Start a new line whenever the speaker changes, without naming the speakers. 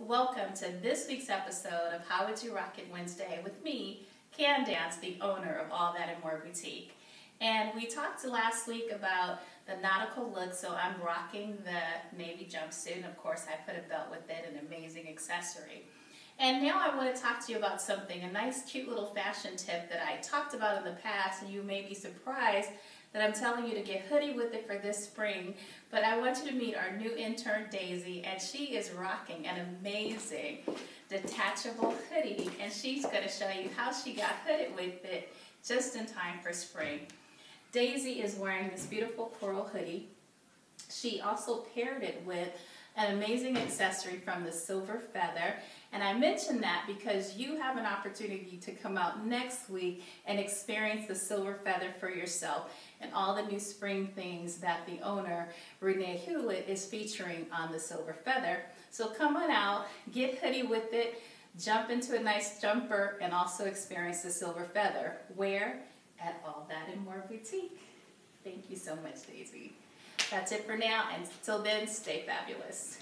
welcome to this week's episode of How Would You Rock It Wednesday with me, Candance, the owner of All That and More Boutique. And we talked last week about the nautical look, so I'm rocking the navy jumpsuit, and of course I put a belt with it, an amazing accessory. And now I want to talk to you about something, a nice cute little fashion tip that I talked about in the past, and you may be surprised that I'm telling you to get hoodie with it for this spring. But I want you to meet our new intern, Daisy, and she is rocking an amazing detachable hoodie, and she's going to show you how she got hooded with it just in time for spring. Daisy is wearing this beautiful coral hoodie. She also paired it with an amazing accessory from the Silver Feather. And I mention that because you have an opportunity to come out next week and experience the Silver Feather for yourself and all the new spring things that the owner, Renee Hewlett, is featuring on the Silver Feather. So come on out, get hoodie with it, jump into a nice jumper, and also experience the Silver Feather. Where? At All That and More Boutique. Thank you so much, Daisy. That's it for now, and until then, stay fabulous.